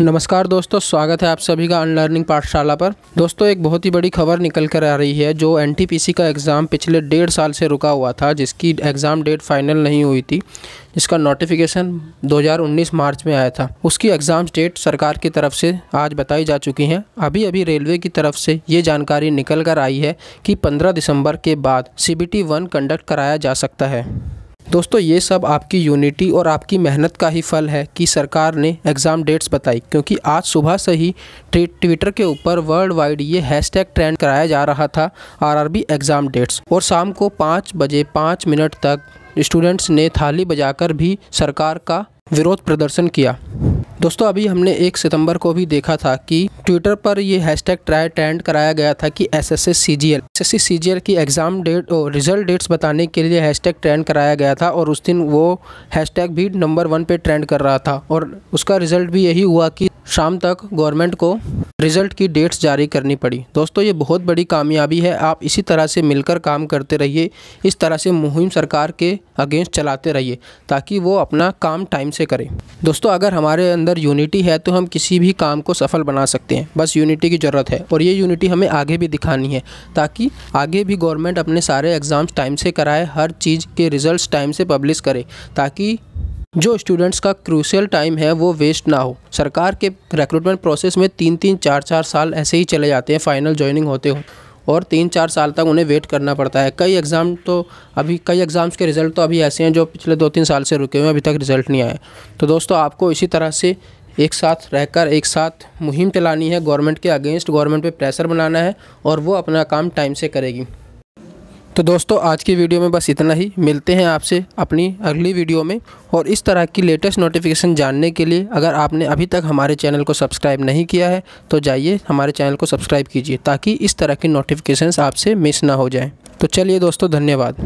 नमस्कार दोस्तों, स्वागत है आप सभी का अनलर्निंग पाठशाला पर। दोस्तों, एक बहुत ही बड़ी खबर निकल कर आ रही है, जो एनटीपीसी का एग्ज़ाम पिछले डेढ़ साल से रुका हुआ था, जिसकी एग्ज़ाम डेट फाइनल नहीं हुई थी, जिसका नोटिफिकेशन 2019 मार्च में आया था। उसकी एग्ज़ाम डेट सरकार की तरफ़ से आज बताई जा चुकी हैं। अभी अभी रेलवे की तरफ़ से ये जानकारी निकल कर आई है कि 15 दिसंबर के बाद सी बी कंडक्ट कराया जा सकता है। दोस्तों, ये सब आपकी यूनिटी और आपकी मेहनत का ही फल है कि सरकार ने एग्ज़ाम डेट्स बताई, क्योंकि आज सुबह से ही ट्विटर के ऊपर वर्ल्ड वाइड ये हैशटैग ट्रेंड कराया जा रहा था आरआरबी एग्ज़ाम डेट्स और शाम को पाँच बजे पाँच मिनट तक स्टूडेंट्स ने थाली बजाकर भी सरकार का विरोध प्रदर्शन किया। दोस्तों, अभी हमने एक सितंबर को भी देखा था कि ट्विटर पर ये हैशटैग ट्राई ट्रेंड कराया गया था कि S S S C G L S S C G L की एग्ज़ाम डेट और रिज़ल्ट डेट्स बताने के लिए हैशटैग ट्रेंड कराया गया था और उस दिन वो हैशटैग भी नंबर वन पे ट्रेंड कर रहा था। और उसका रिज़ल्ट भी यही हुआ कि शाम तक गवर्नमेंट को रिज़ल्ट की डेट्स जारी करनी पड़ी। दोस्तों, ये बहुत बड़ी कामयाबी है। आप इसी तरह से मिलकर काम करते रहिए, इस तरह से मुहिम सरकार के अगेंस्ट चलाते रहिए, ताकि वो अपना काम टाइम से करें। दोस्तों, अगर हमारे अंदर यूनिटी है तो हम किसी भी काम को सफल बना सकते हैं। बस यूनिटी की ज़रूरत है, और ये यूनिटी हमें आगे भी दिखानी है, ताकि आगे भी गवर्नमेंट अपने सारे एग्ज़ाम्स टाइम से कराए, हर चीज़ के रिज़ल्ट टाइम से पब्लिश करे, ताकि जो स्टूडेंट्स का क्रूशियल टाइम है, वो वेस्ट ना हो। सरकार के रिक्रूटमेंट प्रोसेस में तीन तीन चार चार साल ऐसे ही चले जाते हैं फाइनल ज्वाइनिंग होते हो। और तीन चार साल तक उन्हें वेट करना पड़ता है। कई एग्ज़ाम तो अभी, कई एग्ज़ाम्स के रिज़ल्ट तो अभी ऐसे हैं जो पिछले दो तीन साल से रुके हुए हैं, अभी तक रिज़ल्ट नहीं आए। तो दोस्तों, आपको इसी तरह से एक साथ रहकर, एक साथ मुहिम चलानी है। गवर्नमेंट के अगेंस्ट गवर्नमेंट पे प्रेशर बनाना है और वो अपना काम टाइम से करेगी। तो दोस्तों, आज की वीडियो में बस इतना ही। मिलते हैं आपसे अपनी अगली वीडियो में। और इस तरह की लेटेस्ट नोटिफिकेशन जानने के लिए अगर आपने अभी तक हमारे चैनल को सब्सक्राइब नहीं किया है तो जाइए हमारे चैनल को सब्सक्राइब कीजिए ताकि इस तरह की नोटिफिकेशंस आपसे मिस ना हो जाएँ। तो चलिए दोस्तों, धन्यवाद।